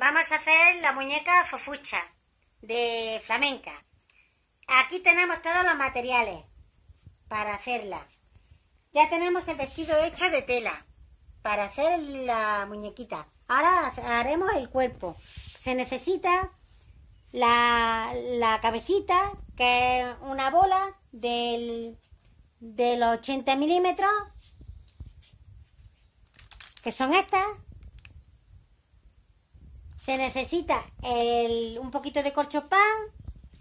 Vamos a hacer la muñeca fofucha de flamenca. Aquí tenemos todos los materiales para hacerla. Ya tenemos el vestido hecho de tela para hacer la muñequita. Ahora haremos el cuerpo. Se necesita la, la cabecita, que es una bola del, de los 80 milímetros, que son estas. Se necesita un poquito de corcho pan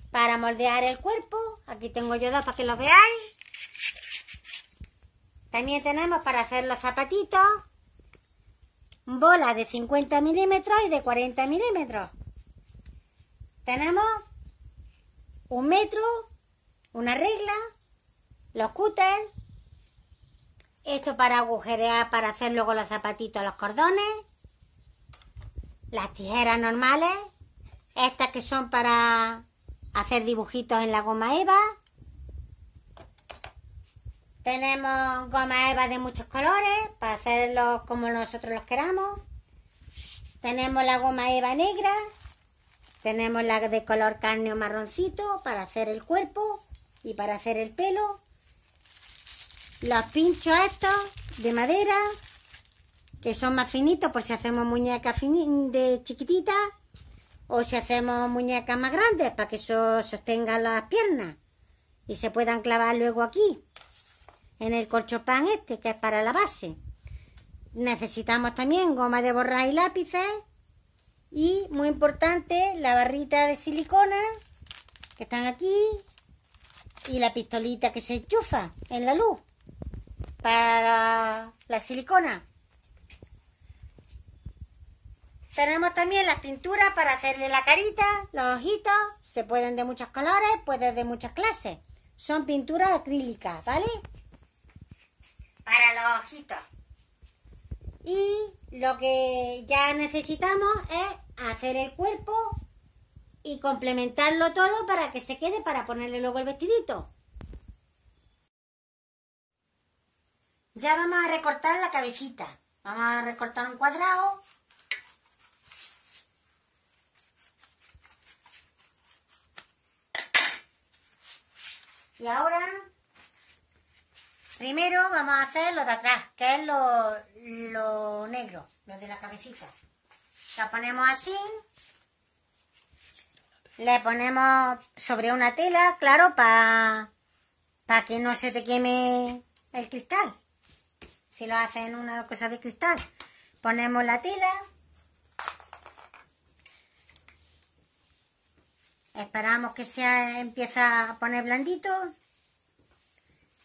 para moldear el cuerpo. Aquí tengo yo dos para que lo veáis. También tenemos para hacer los zapatitos bolas de 50 milímetros y de 40 milímetros. Tenemos un metro, una regla, los cúteres, esto para agujerear, para hacer luego los zapatitos, los cordones, las tijeras normales, estas que son para hacer dibujitos en la goma eva. Tenemos goma eva de muchos colores para hacerlos como nosotros los queramos. Tenemos la goma eva negra. Tenemos la de color carne o marroncito para hacer el cuerpo y para hacer el pelo. Los pinchos estos de madera que son más finitos por si hacemos muñecas de chiquititas o si hacemos muñecas más grandes para que eso sostenga las piernas y se puedan clavar luego aquí en el corchopan este que es para la base. Necesitamos también goma de borrar y lápices y muy importante la barrita de silicona que están aquí y la pistolita que se enchufa en la luz para la silicona tenemos también las pinturas para hacerle la carita, los ojitos. Se pueden de muchos colores, pueden de muchas clases. Son pinturas acrílicas, ¿vale? Para los ojitos. Y lo que ya necesitamos es hacer el cuerpo y complementarlo todo para que se quede para ponerle luego el vestidito. Ya vamos a recortar la cabecita. Vamos a recortar un cuadrado Y ahora, primero vamos a hacer lo de atrás, que es lo, negro, lo de la cabecita. La ponemos así. Le ponemos sobre una tela, claro, para que no se te queme el cristal. Si lo hacen una cosa de cristal. Ponemos la tela. Esperamos que se empieza a poner blandito.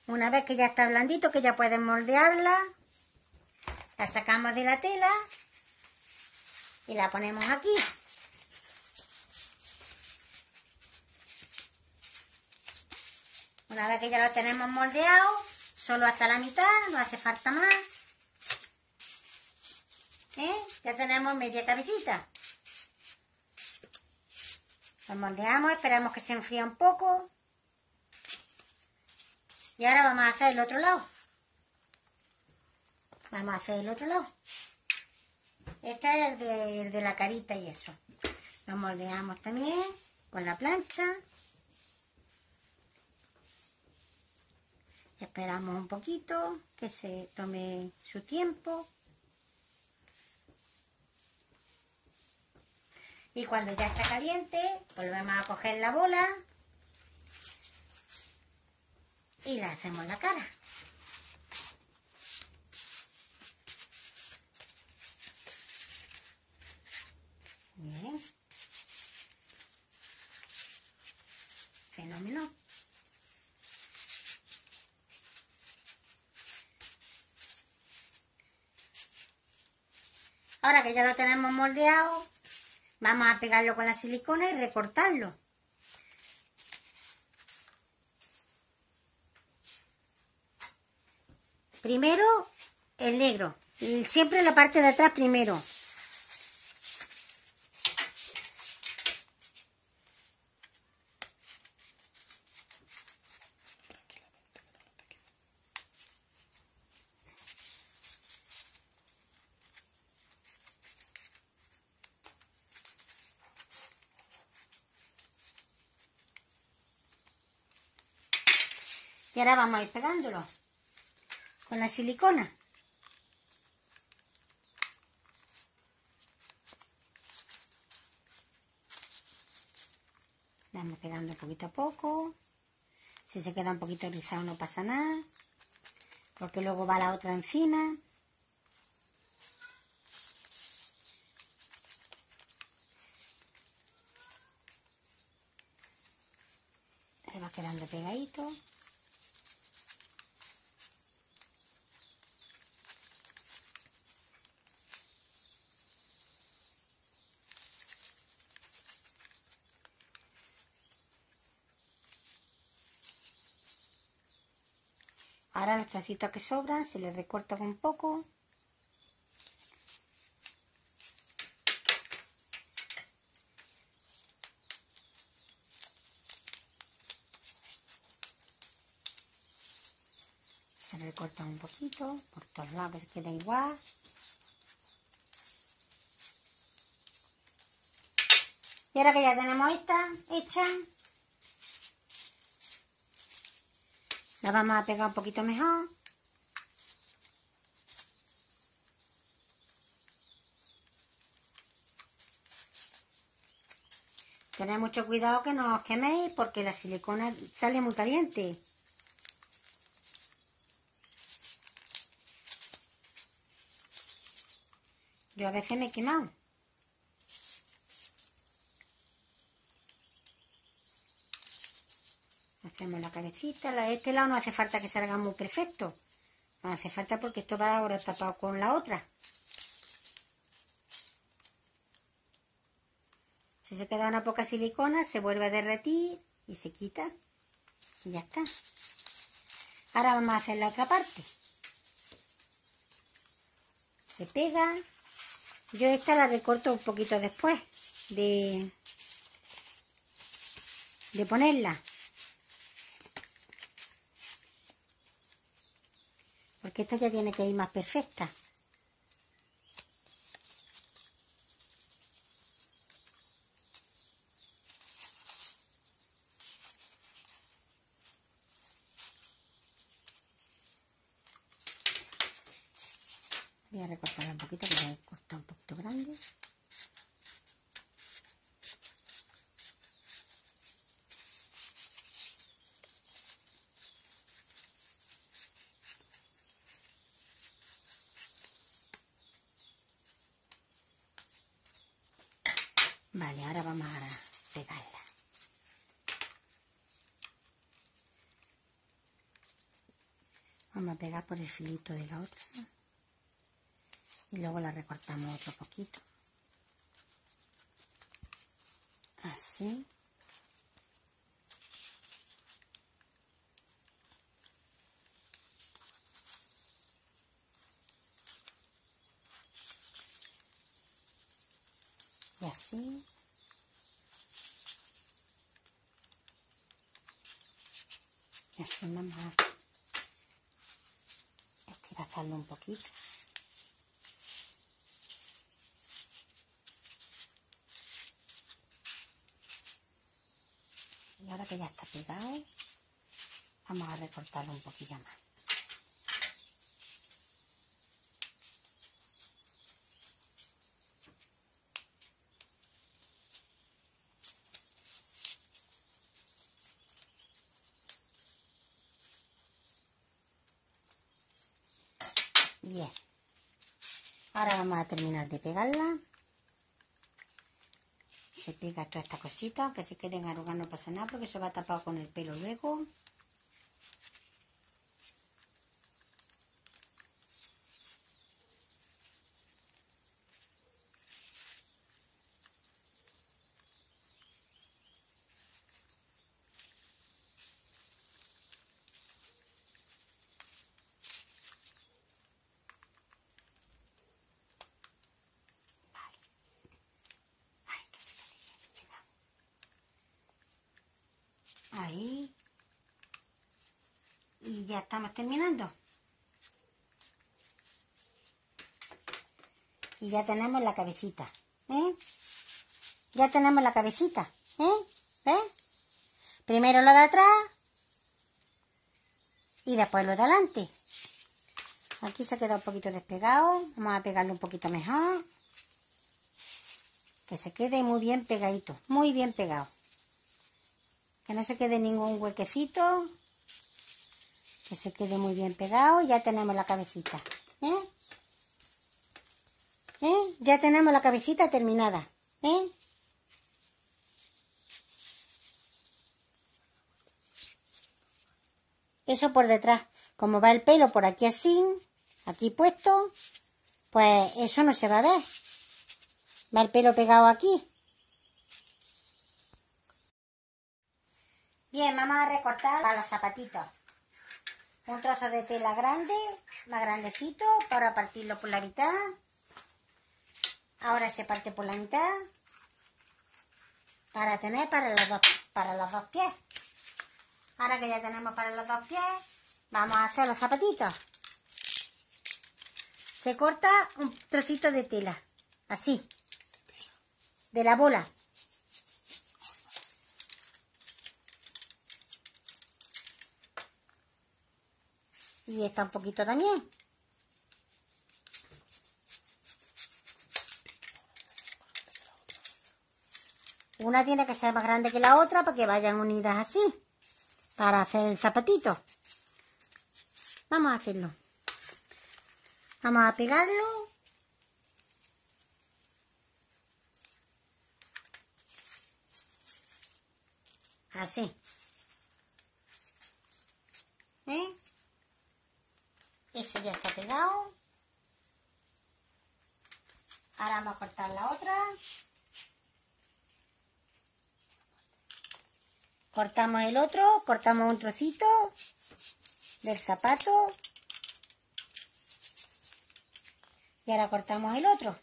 Una vez que ya está blandito, que ya pueden moldearla, la sacamos de la tela y la ponemos aquí. Una vez que ya lo tenemos moldeado, solo hasta la mitad, no hace falta más. ¿Eh? Ya tenemos media cabecita. Lo moldeamos, esperamos que se enfríe un poco. Y ahora vamos a hacer el otro lado. Vamos a hacer el otro lado. Este es el de, el de la carita y eso. Lo moldeamos también con la plancha. Esperamos un poquito que se tome su tiempo. Y cuando ya está caliente, volvemos a coger la bola y le hacemos la cara. Bien. Fenómeno. Ahora que ya lo tenemos moldeado, Vamos a pegarlo con la silicona y recortarlo. Primero el negro. Siempre la parte de atrás primero. Ahora vamos a ir pegándolo con la silicona. Vamos pegando poquito a poco. Si se queda un poquito rizado no pasa nada. Porque luego va la otra encima. Se va quedando pegadito. Ahora los trocitos que sobran se les recorta un poco. Se recorta un poquito por todos lados se queda igual. Y ahora que ya tenemos esta hecha, La vamos a pegar un poquito mejor. Tened mucho cuidado que no os queméis porque la silicona sale muy caliente. Yo a veces me he quemado. Hacemos la cabecita. este lado no hace falta que salga muy perfecto. No hace falta porque esto va ahora tapado con la otra. Si se queda una poca silicona, se vuelve a derretir y se quita. Y ya está. Ahora vamos a hacer la otra parte. Se pega. Yo esta la recorto un poquito después de, de ponerla. Porque esta ya tiene que ir más perfecta. Voy a recortarla un poquito, que he cortado un poquito grande. Vale, ahora vamos a pegarla. Por el filito de la otra. Y luego la recortamos otro poquito. Así. Y así. Y así vamos a estirarlo un poquito. Y ahora que ya está pegado, vamos a recortarlo un poquillo más. Bien. Ahora vamos a terminar de pegarla. Se pega toda esta cosita, que se queden arrugadas no pasa nada porque se va tapado con el pelo luego. Ahí. Y ya estamos terminando. Y ya tenemos la cabecita. ¿Eh? Ya tenemos la cabecita. ¿Eh? ¿Eh? Primero la de atrás. y después lo de adelante. Aquí se ha quedado un poquito despegado. Vamos a pegarlo un poquito mejor. Que se quede muy bien pegadito, muy bien pegado. Que no se quede ningún huequecito. Que se quede muy bien pegado ya tenemos la cabecita. ¿Eh? ¿Eh? Ya tenemos la cabecita terminada. ¿Eh? Eso por detrás. Como va el pelo por aquí así, aquí puesto, pues eso no se va a ver. Va el pelo pegado aquí. Bien, vamos a recortar para los zapatitos. Un trozo de tela grande, más grandecito, para partirlo por la mitad. Ahora se parte por la mitad. Para tener para los dos, para los dos pies. Ahora que ya tenemos para los dos pies, vamos a hacer los zapatitos. Se corta un trocito de tela, así, de la bola. Y está un poquito también. Una tiene que ser más grande que la otra para que vayan unidas así. Para hacer el zapatito. Vamos a hacerlo. Vamos a pegarlo. Así. ¿Eh? Ese ya está pegado. Ahora vamos a cortar la otra. Cortamos el otro, cortamos un trocito del zapato. Y ahora cortamos el otro.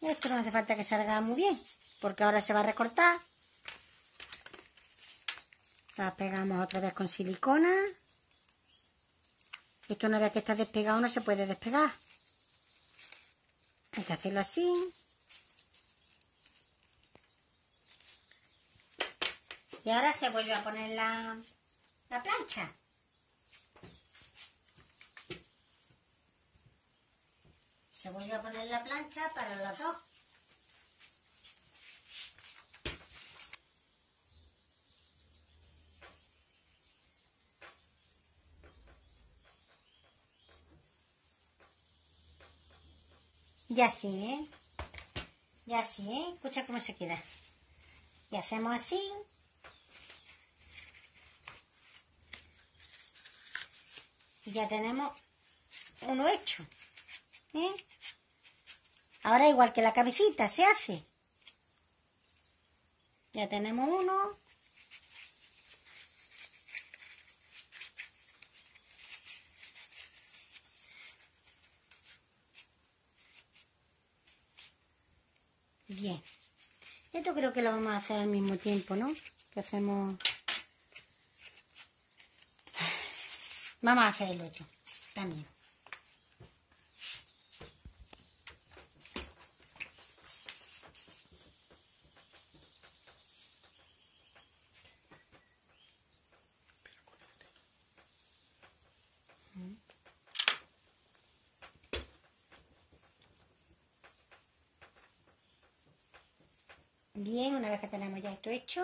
Esto no hace falta que salga muy bien, porque ahora se va a recortar. La pegamos otra vez con silicona. Esto una vez que está despegado no se puede despegar. Hay que hacerlo así. Y ahora se vuelve a poner la, la plancha. Se vuelve a poner la plancha para los dos. Y así, ¿eh? Y así, ¿eh? Escucha cómo se queda. Y hacemos así. Y ya tenemos uno hecho. ¿eh? Ahora igual que la cabecita se hace. Ya tenemos uno. Bien. Esto creo que lo vamos a hacer al mismo tiempo, ¿no? Que hacemos... Vamos a hacer el otro también. Una vez que tenemos ya esto hecho,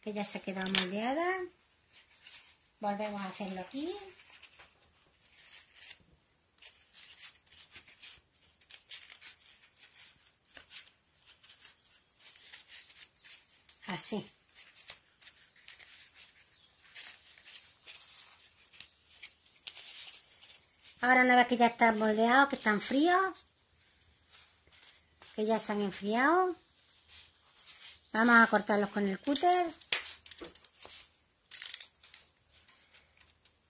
que ya se ha quedado moldeada, volvemos a hacerlo aquí. Así. Ahora una vez que ya están moldeados, que están fríos, que ya se han enfriado, Vamos a cortarlos con el cúter.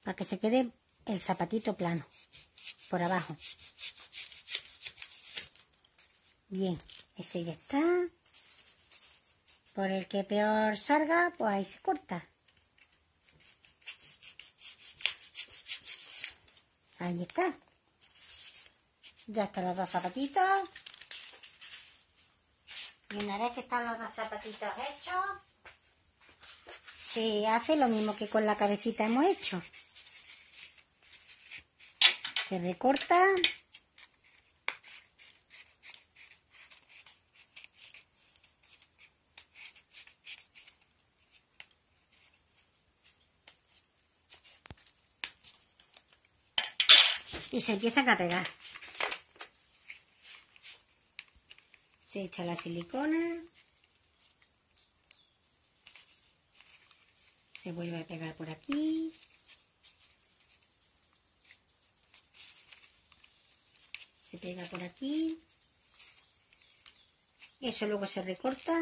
Para que se quede el zapatito plano. Por abajo. Bien, ese ya está. Por el que peor salga, pues ahí se corta. Ahí está. Ya están los dos zapatitos. Y una vez que están los zapatitos hechos, se hace lo mismo que con la cabecita hemos hecho. Se recorta. Y se empiezan a pegar. Se echa la silicona. Se vuelve a pegar por aquí. Se pega por aquí. Eso luego se recorta.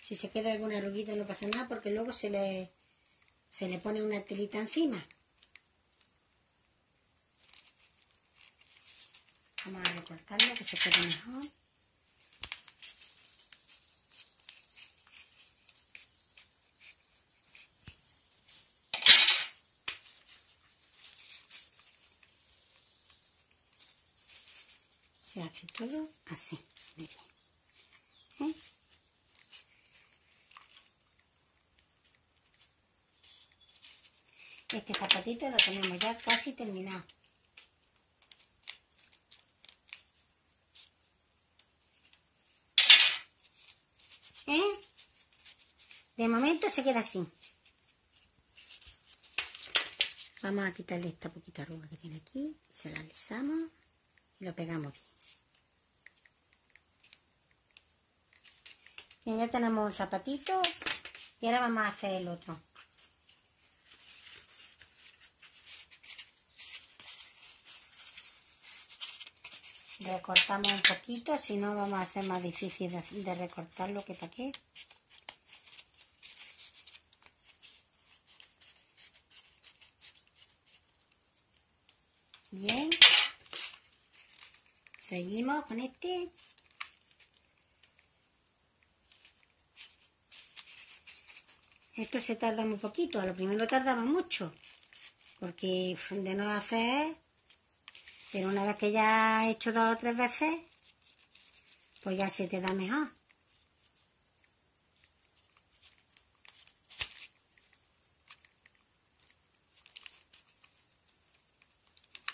Si se queda alguna arruguita no pasa nada porque luego se le se le pone una telita encima. Vamos a recortarlo que se quede mejor. Se hace todo así. Este zapatito lo tenemos ya casi terminado. ¿Eh? De momento se queda así. Vamos a quitarle esta poquita arruga que tiene aquí. Se la alisamos y lo pegamos bien. Bien, ya tenemos un zapatito y ahora vamos a hacer el otro. Recortamos un poquito, si no vamos a ser más difícil de, recortarlo que para qué. Bien. Seguimos con este. Esto se tarda muy poquito, a lo primero tardaba mucho, porque de no hacer pero una vez que ya he hecho dos o tres veces, pues ya se te da mejor.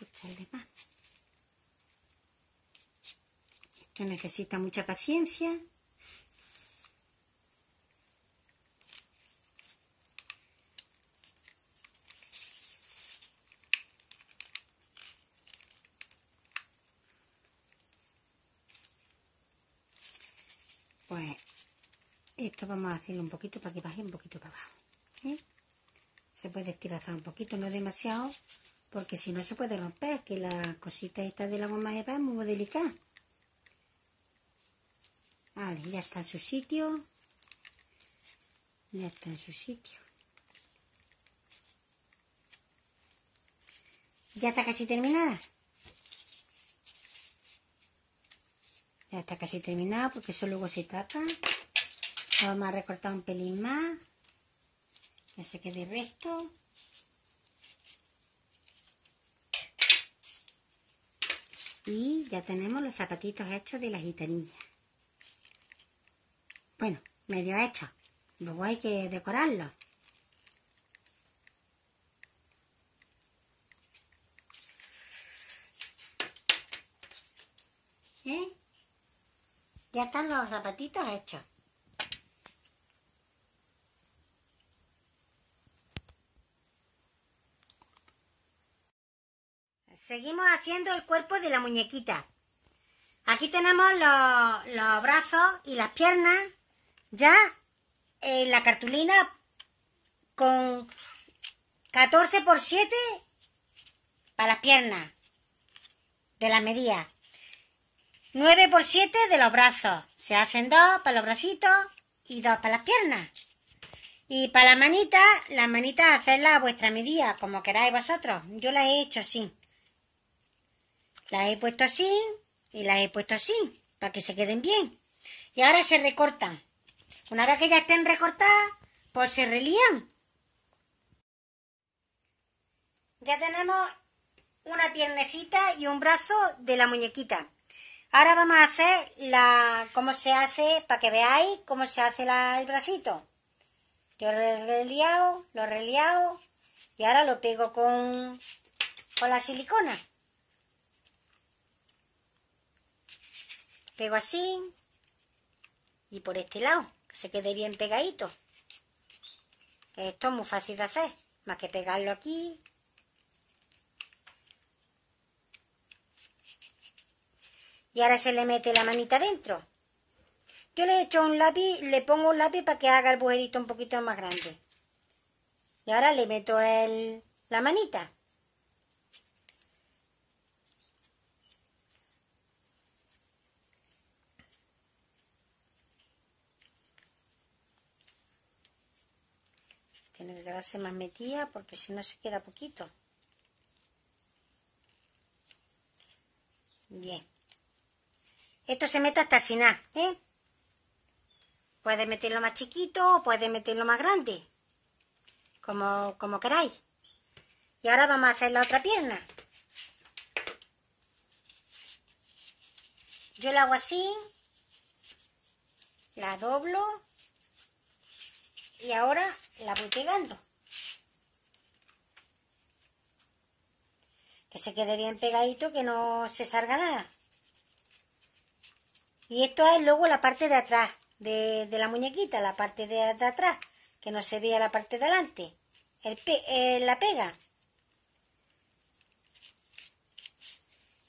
Echarle más. Esto necesita mucha paciencia. Pues esto vamos a hacerlo un poquito para que baje un poquito para abajo. ¿eh? Se puede estirazar un poquito, no demasiado, porque si no se puede romper, que la cosita esta de la goma eva es muy delicada. Vale, ya está en su sitio. Ya está en su sitio. Ya está casi terminada. Ya está casi terminado porque eso luego se tapa. Vamos a recortar un pelín más. Que se quede recto. Y ya tenemos los zapatitos hechos de la gitanilla. Bueno, medio hechos. Luego hay que decorarlos. ¿Eh? Ya los zapatitos hechos. Seguimos haciendo el cuerpo de la muñequita. Aquí tenemos los, brazos y las piernas ya en la cartulina con 14 por 7 para las piernas de la medida. 9 por 7 de los brazos. Se hacen dos para los bracitos y dos para las piernas. Y para las manitas, las manitas hacerlas a vuestra medida, como queráis vosotros. Yo las he hecho así. Las he puesto así y las he puesto así, para que se queden bien. Y ahora se recortan. Una vez que ya estén recortadas, pues se relían. ya tenemos una piernecita y un brazo de la muñequita. Ahora vamos a hacer la cómo se hace, para que veáis cómo se hace el bracito. Yo lo he reliado, lo he reliado y ahora lo pego con, con la silicona. Pego así y por este lado, que se quede bien pegadito. Esto es muy fácil de hacer, más que pegarlo aquí y ahora se le mete la manita dentro. Yo le he hecho un lápiz, le pongo un lápiz para que haga el agujerito un poquito más grande. Y ahora le meto el, la manita. Tiene que quedarse más metida porque si no se queda poquito. Bien. Esto se mete hasta el final, ¿eh? Puedes meterlo más chiquito o puedes meterlo más grande. Como, como queráis. Y ahora vamos a hacer la otra pierna. Yo la hago así. La doblo. Y ahora la voy pegando. Que se quede bien pegadito, que no se salga nada. Y esto es luego la parte de atrás de, la muñequita, la parte de, atrás, que no se vea la parte de adelante. El eh, la pega.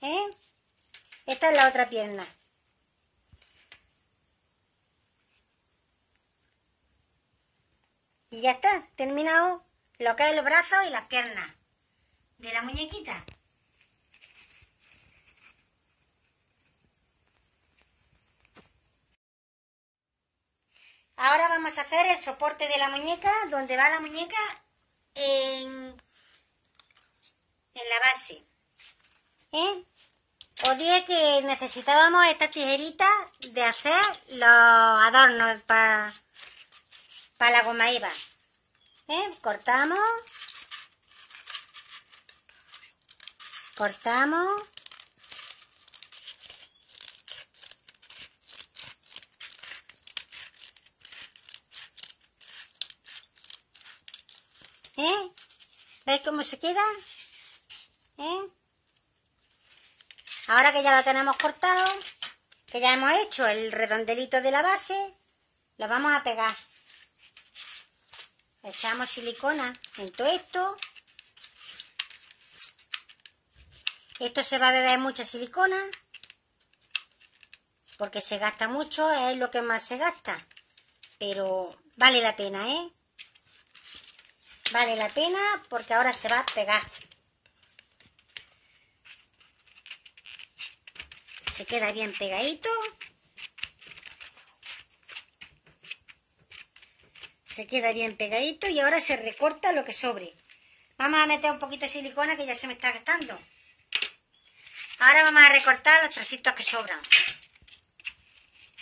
¿Eh? Esta es la otra pierna. Y ya está, terminado lo que es los brazos y las piernas de la muñequita. Ahora vamos a hacer el soporte de la muñeca, donde va la muñeca en, en la base. ¿Eh? Os dije que necesitábamos esta tijerita de hacer los adornos para la goma eva. ¿Eh? Cortamos. Cortamos. ¿Eh? ¿Veis cómo se queda? ¿Eh? Ahora que ya lo tenemos cortado, que ya hemos hecho el redondelito de la base, lo vamos a pegar. Echamos silicona en todo esto. Esto se va a beber mucha silicona porque se gasta mucho, es lo que más se gasta. Pero vale la pena, ¿eh? Vale la pena porque ahora se va a pegar. Se queda bien pegadito. Se queda bien pegadito y ahora se recorta lo que sobre. Vamos a meter un poquito de silicona que ya se me está gastando. Ahora vamos a recortar los trocitos que sobran.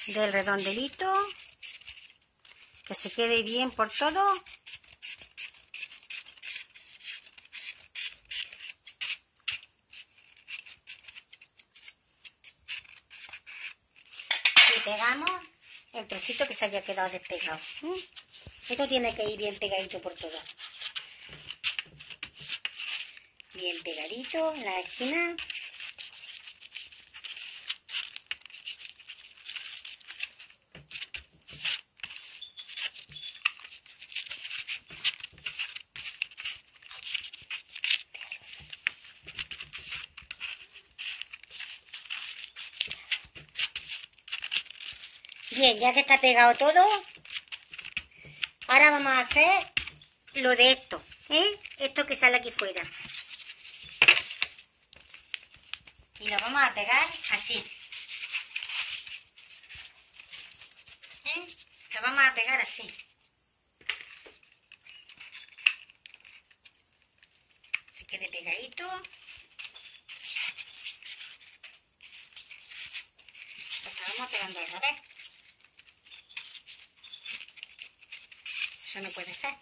Del redondelito. Que se quede bien por todo. pegamos el trocito que se haya quedado despegado. Esto tiene que ir bien pegadito por todo. Bien pegadito en la esquina. Bien, ya que está pegado todo, ahora vamos a hacer lo de esto, ¿eh? Esto que sale aquí fuera. Y lo vamos a pegar así. ¿Eh? Lo vamos a pegar así. Se quede pegadito. Lo estamos pegando al revés. No puede ser.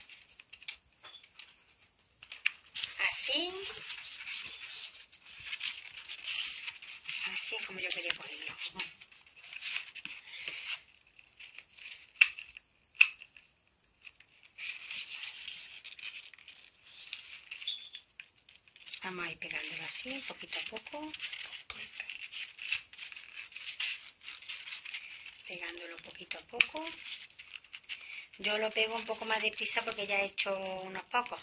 Así. así. Es como yo quería ponerlo. Vamos a ir pegándolo así, poquito a poco. Pegándolo poquito a poco. Yo lo pego un poco más deprisa porque ya he hecho unos pocos.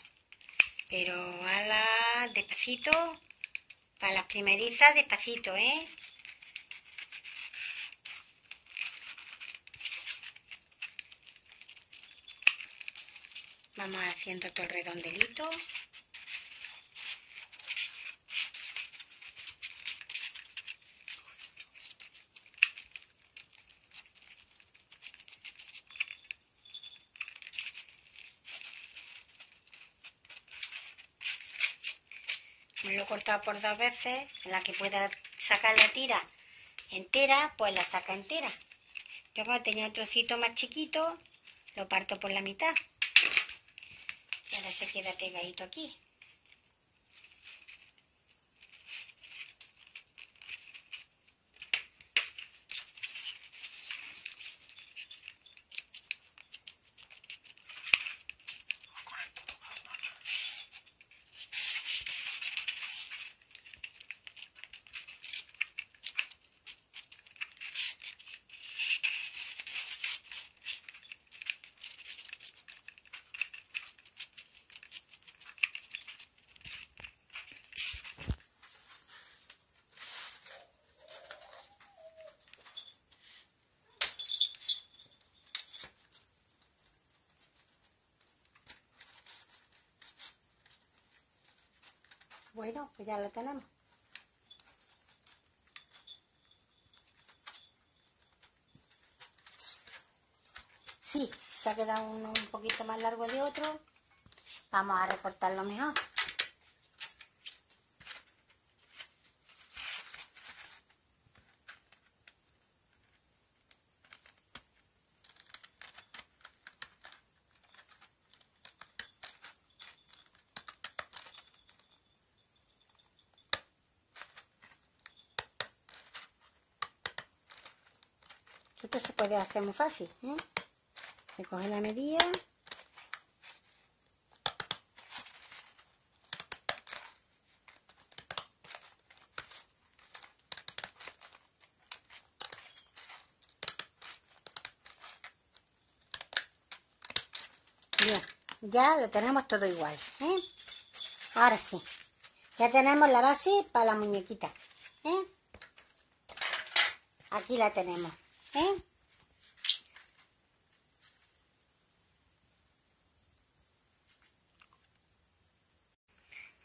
Pero a la despacito, para las primerizas despacito, ¿eh? Vamos haciendo todo el redondelito. Cortado por dos veces, en la que pueda sacar la tira entera, pues la saca entera. Yo como tenía un trocito más chiquito, lo parto por la mitad. Y ahora se queda pegadito aquí. Bueno, pues ya lo tenemos. Sí, se ha quedado uno un poquito más largo de otro. Vamos a recortarlo mejor. Puede hacer muy fácil. ¿eh? Se coge la medida. Bien, ya lo tenemos todo igual. ¿eh? Ahora sí, ya tenemos la base para la muñequita. ¿eh? Aquí la tenemos. ¿eh?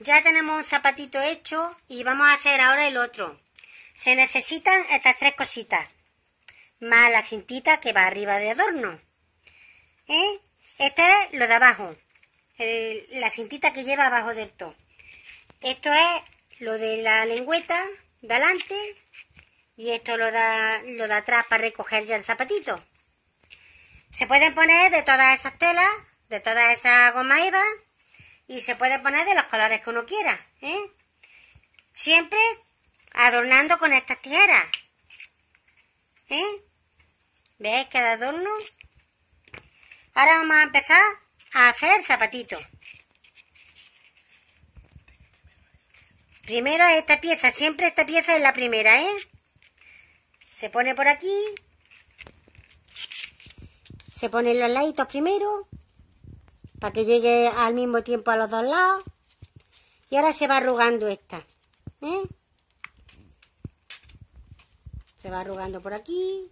Ya tenemos zapatito hecho y vamos a hacer ahora el otro. Se necesitan estas tres cositas, más la cintita que va arriba de adorno. ¿Eh? Este es lo de abajo, la cintita que lleva abajo del todo. Esto es lo de la lengüeta de adelante y esto lo da lo de atrás para recoger ya el zapatito. Se pueden poner de todas esas telas, de todas esas goma eva y se puede poner de los colores que uno quiera, ¿eh? Siempre adornando con estas tijeras, ¿eh? ¿Ves cada adorno? Ahora vamos a empezar a hacer zapatitos. Primero esta pieza, siempre esta pieza es la primera, ¿eh? Se pone por aquí. Se ponen los laditos primero. Para que llegue al mismo tiempo a los dos lados. Y ahora se va arrugando esta. ¿eh? Se va arrugando por aquí.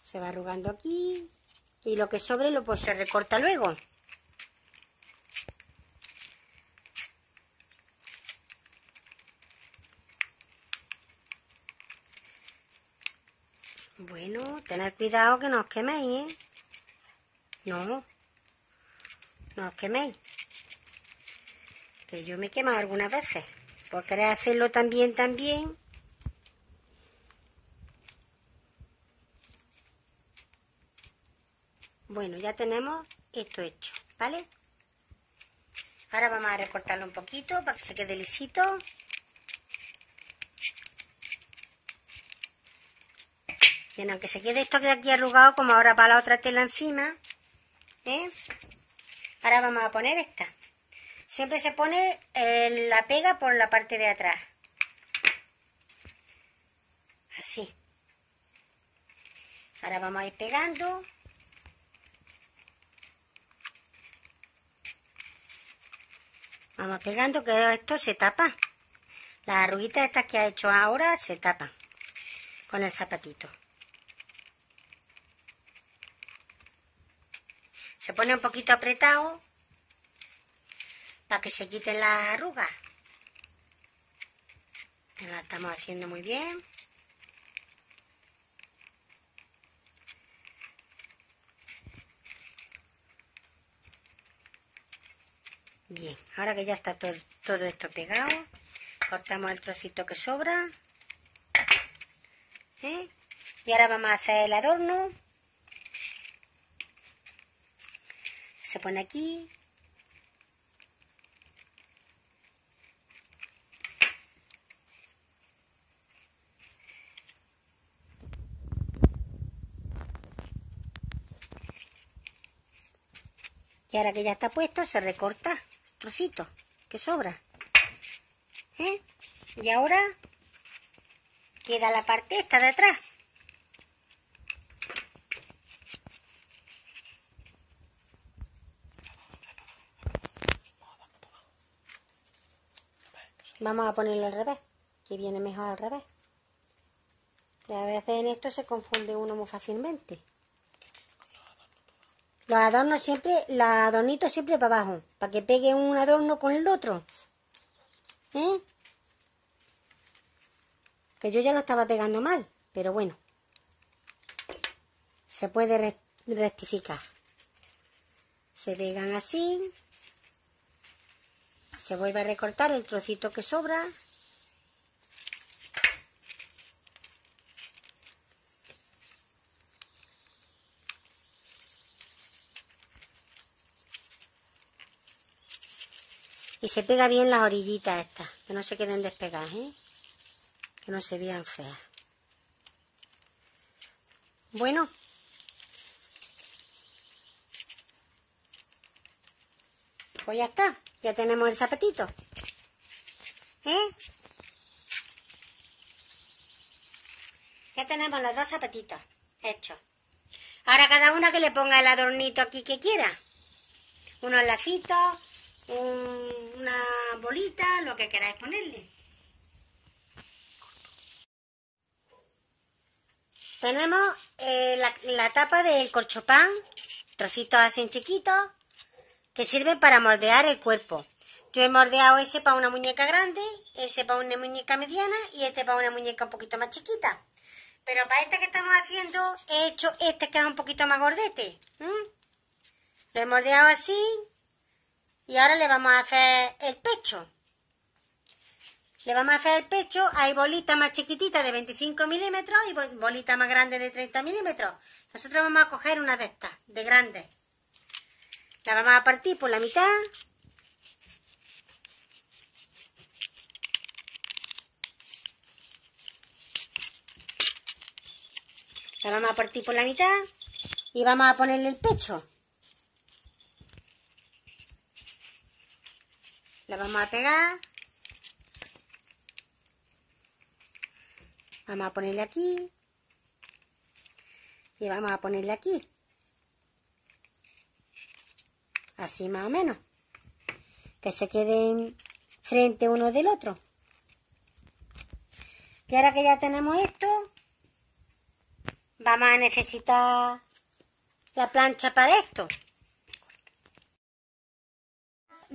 Se va arrugando aquí. Y lo que sobre lo pues se recorta luego. Bueno, tener cuidado que no os queméis, ¿eh? No, no os queméis. Que yo me he quemado algunas veces. Por querer hacerlo también, también. Bueno, ya tenemos esto hecho, ¿vale? Ahora vamos a recortarlo un poquito para que se quede lisito. Bien, aunque se quede esto de aquí arrugado, como ahora para la otra tela encima, ¿eh? Ahora vamos a poner esta. Siempre se pone eh, la pega por la parte de atrás. Así. Ahora vamos a ir pegando. Vamos pegando que esto se tapa. Las arruguitas estas que ha hecho ahora se tapan con el zapatito. Se pone un poquito apretado para que se quiten las arrugas. Lo estamos haciendo muy bien. Bien, ahora que ya está todo, todo esto pegado, cortamos el trocito que sobra. ¿eh? Y ahora vamos a hacer el adorno. Se pone aquí. Y ahora que ya está puesto, se recorta trocito que sobra. ¿Eh? Y ahora queda la parte esta de atrás. Vamos a ponerlo al revés, que viene mejor al revés. Y a veces en esto se confunde uno muy fácilmente. Los adornos siempre, los adornitos siempre para abajo, para que pegue un adorno con el otro. ¿Eh? Que yo ya lo estaba pegando mal, pero bueno. Se puede rectificar. Se pegan así. Se vuelve a recortar el trocito que sobra. Y se pega bien las orillitas estas, que no se queden despegadas, ¿eh? Que no se vean feas. Bueno. Pues ya está, ya tenemos el zapatito. ¿Eh? Ya tenemos los dos zapatitos hechos. Ahora cada una que le ponga el adornito aquí que quiera. Unos lacitos, una bolita, lo que queráis ponerle. Tenemos eh, la, tapa del corchopán, trocitos así chiquitos, que sirven para moldear el cuerpo. Yo he moldeado ese para una muñeca grande, ese para una muñeca mediana y este para una muñeca un poquito más chiquita. Pero para este que estamos haciendo he hecho este que es un poquito más gordete. Lo he moldeado así y ahora le vamos a hacer el pecho. Le vamos a hacer el pecho, hay bolitas más chiquititas de 25 milímetros y bolitas más grandes de 30 milímetros. Nosotros vamos a coger una de estas, de grandes. La vamos a partir por la mitad. La vamos a partir por la mitad y vamos a ponerle el pecho. La vamos a pegar. Vamos a ponerle aquí. Y vamos a ponerle aquí. Así más o menos. Que se queden frente uno del otro. Y ahora que ya tenemos esto, vamos a necesitar la plancha para esto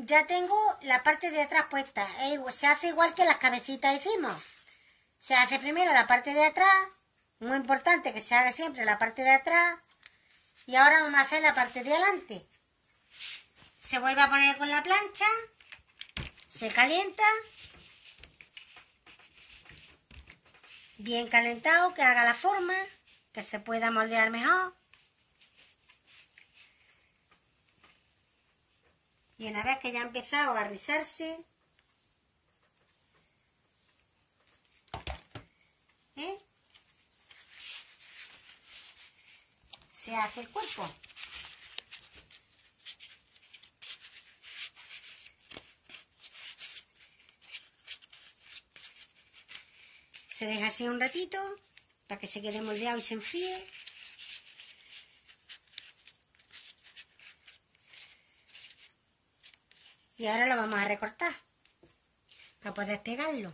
ya tengo la parte de atrás puesta. se hace igual que las cabecitas hicimos. Se hace primero la parte de atrás. Muy importante que se haga siempre la parte de atrás. Y ahora vamos a hacer la parte de adelante. Se vuelve a poner con la plancha. Se calienta. Bien calentado, que haga la forma. Que se pueda moldear mejor. Y una vez que ya ha empezado a rizarse, ¿eh? se hace el cuerpo. Se deja así un ratito para que se quede moldeado y se enfríe. Y ahora lo vamos a recortar para poder pegarlo.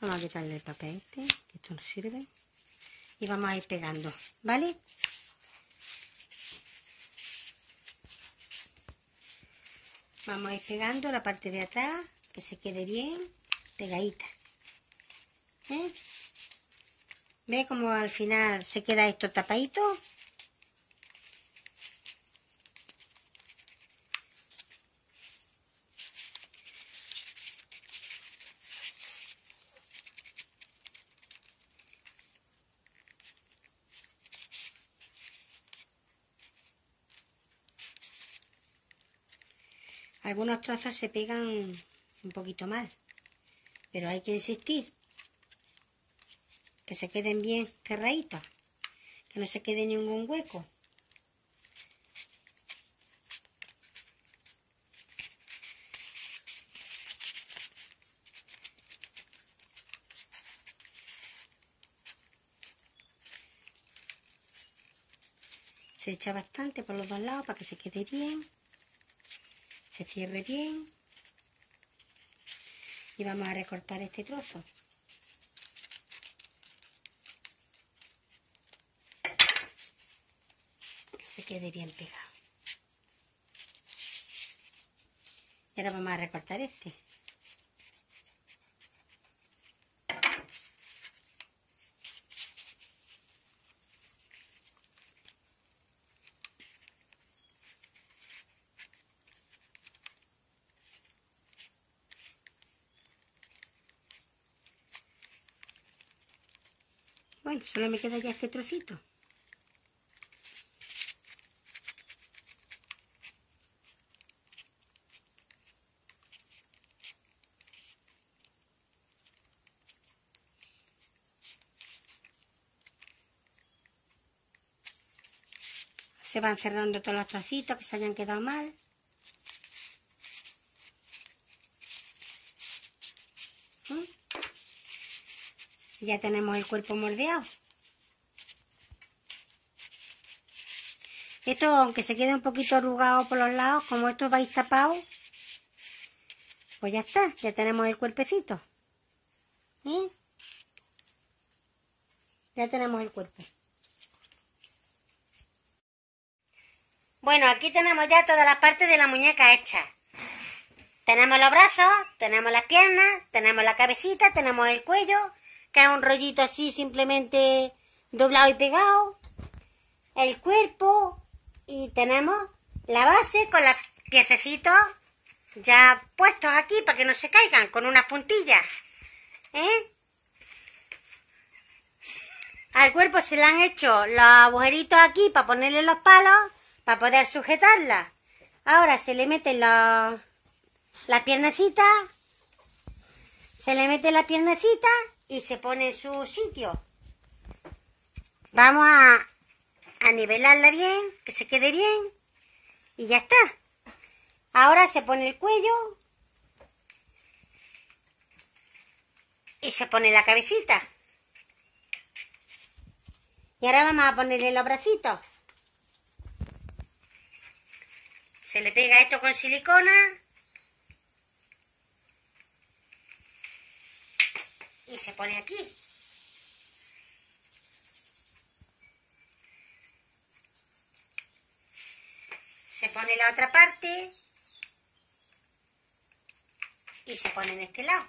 Vamos a quitarle el papel este, que esto no sirve y vamos a ir pegando, ¿vale? Vamos a ir pegando la parte de atrás, que se quede bien pegadita. ¿Eh? ¿Ve cómo al final se queda esto tapadito? Algunos trozos se pegan un poquito mal, pero hay que insistir. Que se queden bien cerraditos, que no se quede ningún hueco. Se echa bastante por los dos lados para que se quede bien se cierre bien. Y vamos a recortar este trozo. Que se quede bien pegado. Y ahora vamos a recortar este Solo me queda ya este trocito. Se van cerrando todos los trocitos que se hayan quedado mal. Ya tenemos el cuerpo moldeado. Esto, aunque se quede un poquito arrugado por los lados, como esto vais tapado, pues ya está, ya tenemos el cuerpecito. ¿Eh? Ya tenemos el cuerpo. Bueno, aquí tenemos ya todas las partes de la muñeca hechas. Tenemos los brazos, tenemos las piernas, tenemos la cabecita, tenemos el cuello, un rollito así simplemente doblado y pegado, el cuerpo y tenemos la base con los piececitos ya puestos aquí para que no se caigan con unas puntillas. ¿eh? Al cuerpo se le han hecho los agujeritos aquí para ponerle los palos para poder sujetarla. Ahora se le meten los, las piernecitas, se le mete la piernecita y se pone en su sitio. Vamos a, a nivelarla bien, que se quede bien y ya está. Ahora se pone el cuello y se pone la cabecita. Y ahora vamos a ponerle los bracitos. Se le pega esto con silicona se pone aquí. Se pone la otra parte y se pone en este lado.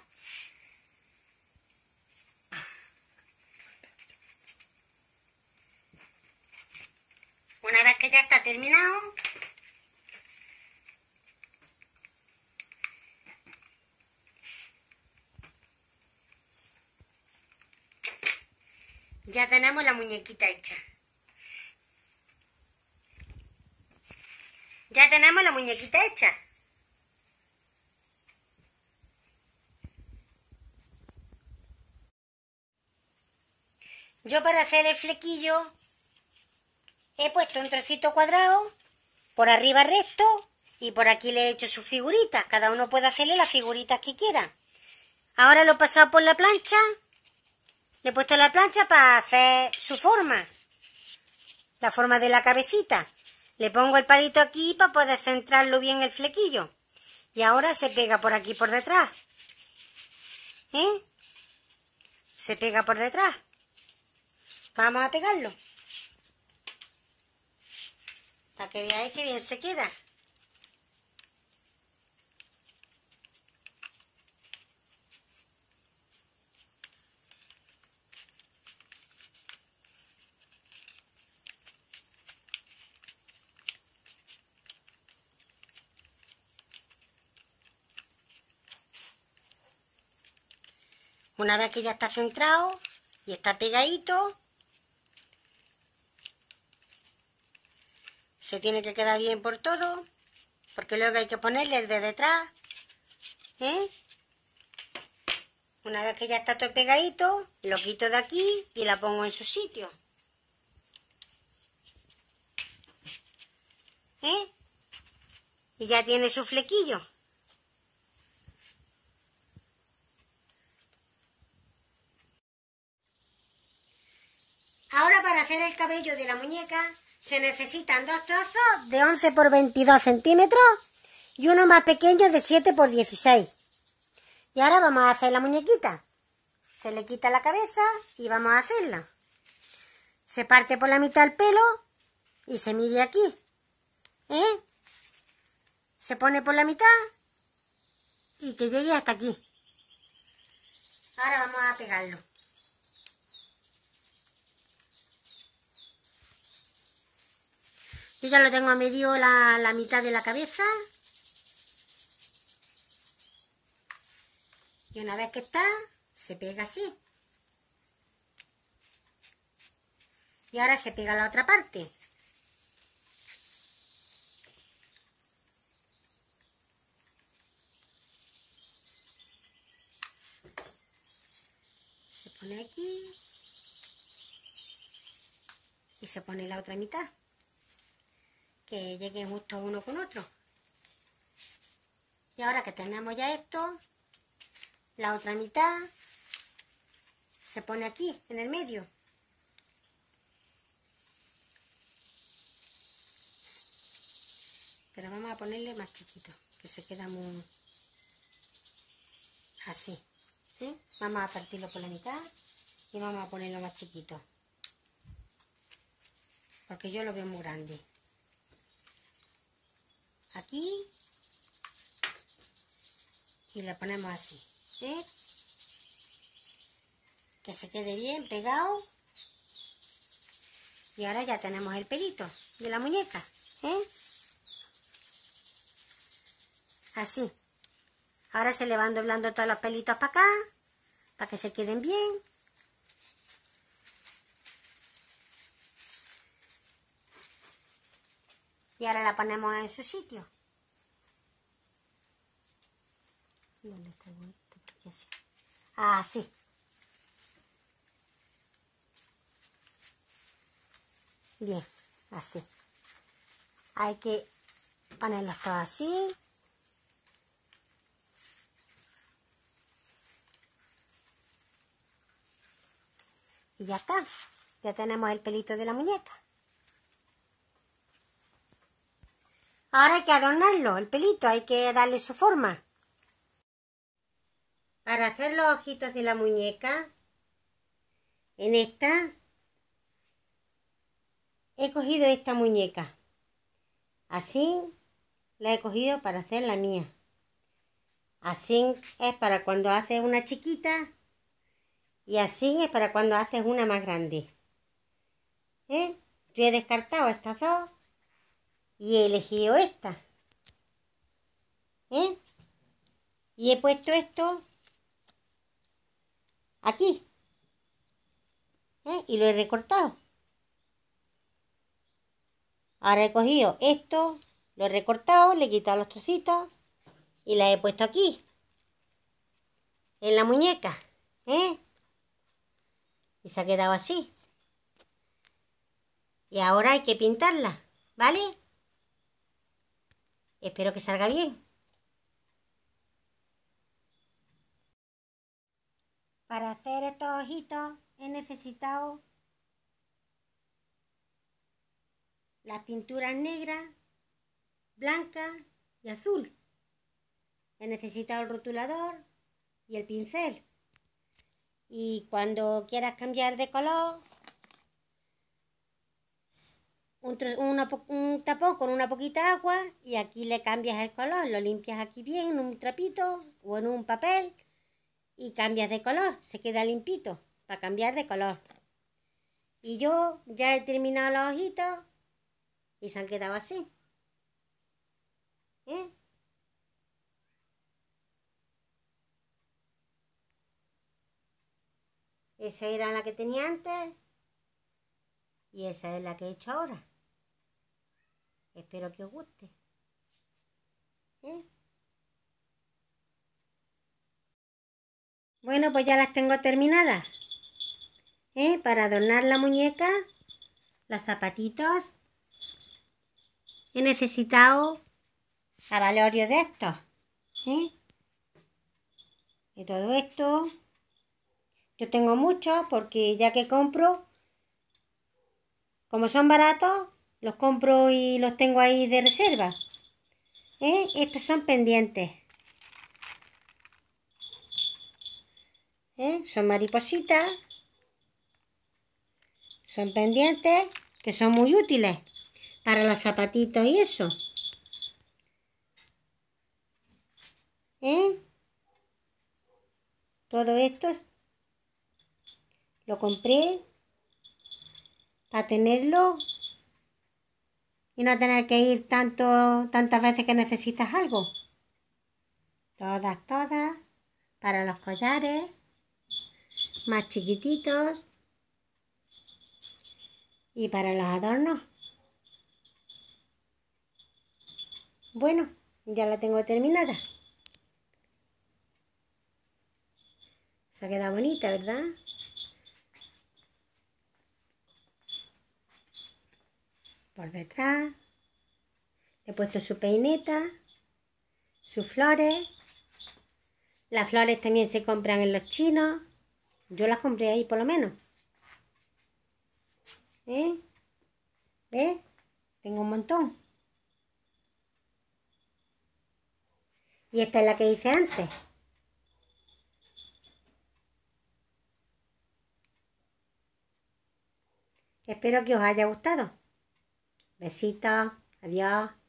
Una vez que ya está terminado, Ya tenemos la muñequita hecha. Ya tenemos la muñequita hecha. Yo para hacer el flequillo he puesto un trocito cuadrado, por arriba recto y por aquí le he hecho sus figuritas. Cada uno puede hacerle las figuritas que quiera. Ahora lo he pasado por la plancha le he puesto la plancha para hacer su forma. La forma de la cabecita. Le pongo el palito aquí para poder centrarlo bien el flequillo. Y ahora se pega por aquí por detrás. ¿Eh? Se pega por detrás. Vamos a pegarlo. Para que veáis que bien se queda. Una vez que ya está centrado y está pegadito, se tiene que quedar bien por todo, porque luego hay que ponerle el de detrás. ¿eh? Una vez que ya está todo pegadito, lo quito de aquí y la pongo en su sitio. ¿Eh? Y ya tiene su flequillo. Ahora para hacer el cabello de la muñeca se necesitan dos trozos de 11 por 22 centímetros y uno más pequeño de 7 por 16. Y ahora vamos a hacer la muñequita. Se le quita la cabeza y vamos a hacerla. Se parte por la mitad el pelo y se mide aquí. ¿Eh? Se pone por la mitad y que llegue hasta aquí. Ahora vamos a pegarlo. Yo ya lo tengo a medio la, la mitad de la cabeza. Y una vez que está, se pega así. Y ahora se pega la otra parte. Se pone aquí. Y se pone la otra mitad que llegue justo uno con otro. Y ahora que tenemos ya esto, la otra mitad se pone aquí, en el medio. Pero vamos a ponerle más chiquito, que se queda muy así. Vamos a partirlo por la mitad y vamos a ponerlo más chiquito. Porque yo lo veo muy grande aquí y le ponemos así ¿eh? que se quede bien pegado y ahora ya tenemos el pelito de la muñeca ¿eh? así ahora se le van doblando todos los pelitos para acá para que se queden bien Y ahora la ponemos en su sitio. ¿Dónde está el así. Ah. Bien, así. Hay que ponerlos todos así. Y ya está. Ya tenemos el pelito de la muñeca. Ahora hay que adornarlo, el pelito, hay que darle su forma. Para hacer los ojitos de la muñeca, en esta, he cogido esta muñeca. Así la he cogido para hacer la mía. Así es para cuando haces una chiquita y así es para cuando haces una más grande. ¿Eh? Yo he descartado estas dos y he elegido esta. ¿Eh? Y he puesto esto aquí. ¿Eh? Y lo he recortado. Ahora he cogido esto, lo he recortado, le he quitado los trocitos y la he puesto aquí. En la muñeca. ¿eh? Y se ha quedado así. Y ahora hay que pintarla, ¿vale? Espero que salga bien. Para hacer estos ojitos he necesitado las pinturas negras, blancas y azul. He necesitado el rotulador y el pincel. Y cuando quieras cambiar de color, un, tapón con una poquita agua y aquí le cambias el color, lo limpias aquí bien en un trapito o en un papel y cambias de color, se queda limpito para cambiar de color. Y yo ya he terminado los ojitos y se han quedado así. ¿Eh? Esa era la que tenía antes y esa es la que he hecho ahora. Espero que os guste. ¿Eh? Bueno, pues ya las tengo terminadas. ¿Eh? Para adornar la muñeca, los zapatitos, he necesitado abalorios de estos. ¿eh? Y todo esto, yo tengo muchos porque ya que compro, como son baratos, los compro y los tengo ahí de reserva. ¿Eh? Estos son pendientes. ¿Eh? Son maripositas. Son pendientes que son muy útiles para los zapatitos y eso. ¿Eh? Todo esto lo compré para tenerlo y no tener que ir tanto, tantas veces que necesitas algo. Todas, todas, para los collares, más chiquititos y para los adornos. Bueno, ya la tengo terminada. Se ha quedado bonita, ¿verdad? Por detrás. He puesto su peineta, sus flores. Las flores también se compran en los chinos. Yo las compré ahí por lo menos. ¿Eh? ¿Ves? Tengo un montón. Y esta es la que hice antes. Espero que os haya gustado. Besito. Adiós.